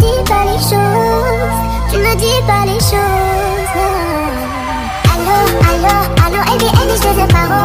dis pas les choses, tu ne dis pas les choses. Allô, allô, allô, et bien, je te paro,